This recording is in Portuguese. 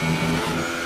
Música